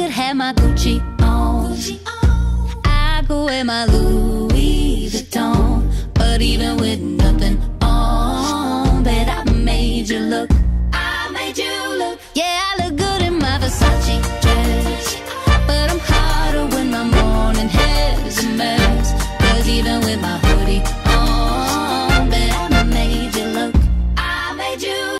could have my Gucci on. I go in my Louis Vuitton. But even with nothing on, bet I made you look.